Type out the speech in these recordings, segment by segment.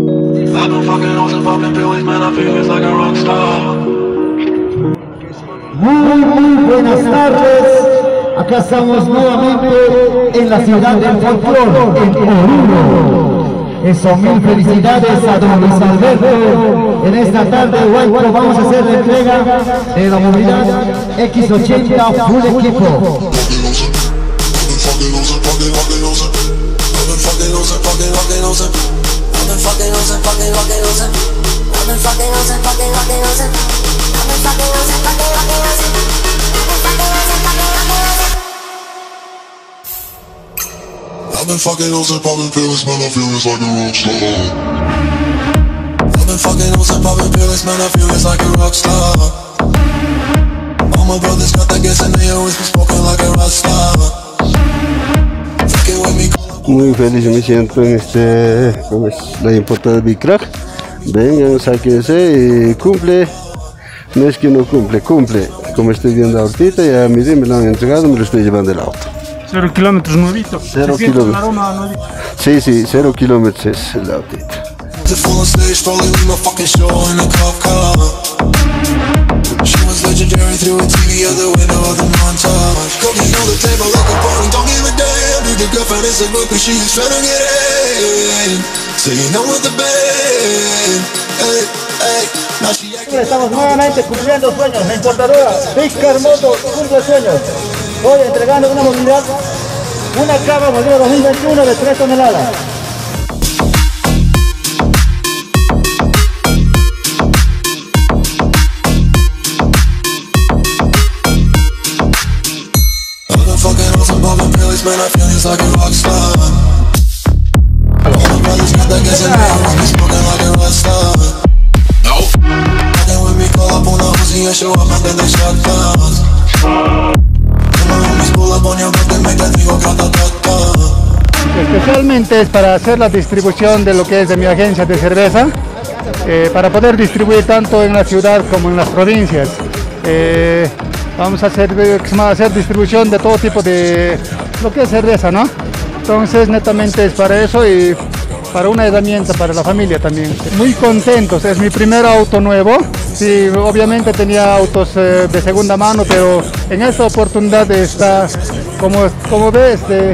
I've been fucking hoes and popping pills, man, I feel it's like a rock star. Muy, muy buenas tardes. Acá estamos nuevamente en la ciudad del folclore, en Oruro. Eso, mil felicidades a don Luis Alberto. En esta tarde, bueno, vamos a hacer la entrega de la movilidad X80 Full Equipo. I've been fucking hoes and popping pills, man, I feel it's like a rock star. I've been fucking and popping pills, man, I feel it's like a rock star. All my brothers got that gas and they always be smoking like a rock star. Muy feliz me siento en este, ¿cómo es? La importada de Big Crack. Vengan, sáquense y cumple. No es que no cumple, cumple. Como estoy viendo ahorita, ya mire, me lo han entregado, me lo estoy llevando el auto. Cero kilómetros nuevito. Cero kilómetros. aroma nuevito. Sí, sí, cero kilómetros es el autito. She was legendary through a TV out the window of the montage. Cooking on the table like a Trying to get in. Singing out with the band. Hey, hey. Now she acting. Estamos nuevamente cumpliendo sueños. La importadora Víctor Moto cumple sueños. Hoy entregando una movilidad, una cava modelo 2021 de 3 toneladas. Man, I feel it's like a rock star. All my brothers got that gas and they always be smoking like a rock star. Nope. Fucking with me, call up on a Uzi and show up, and then they shot guns. And my homies pull up on your block and make that thing go grata-ta-ta. Especialmente es para hacer la distribución de lo que es de mi agencia de cerveza, eh, para poder distribuir tanto en la ciudad como en las provincias. Eh, vamos a hacer, eh, ¿qué se llama? hacer distribución de todo tipo de lo que es cerveza, ¿no? Entonces netamente es para eso y para una herramienta para la familia también. Muy contentos, es mi primer auto nuevo. Sí, obviamente tenía autos eh, de segunda mano, pero en esta oportunidad está, como, como ves, de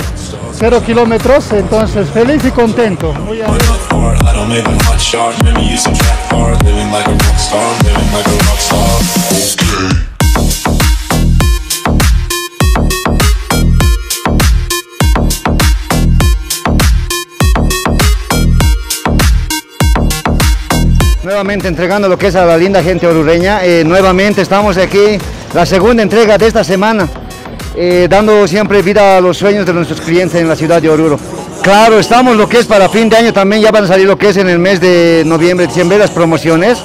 cero kilómetros, entonces feliz y contento. Muy Nuevamente entregando lo que es a la linda gente orureña. Eh, nuevamente estamos aquí, la segunda entrega de esta semana, eh, dando siempre vida a los sueños de nuestros clientes en la ciudad de Oruro. Claro, estamos lo que es para fin de año también, ya van a salir lo que es en el mes de noviembre, diciembre, las promociones.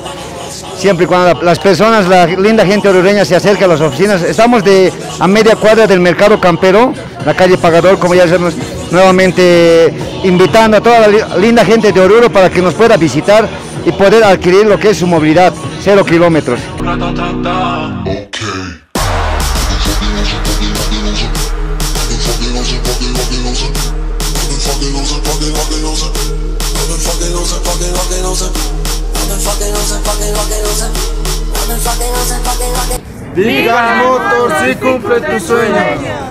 Siempre y cuando la- las personas, la linda gente orureña se acerca a las oficinas. Estamos de a media cuadra del mercado campero, la calle Pagador, como ya sabemos, nuevamente invitando a toda la li- linda gente de Oruro para que nos pueda visitar y poder adquirir lo que es su movilidad, cero kilómetros. Diga Motor si cumple tu sueño.